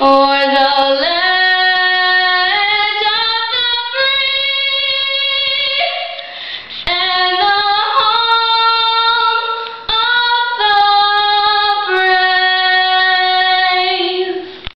or the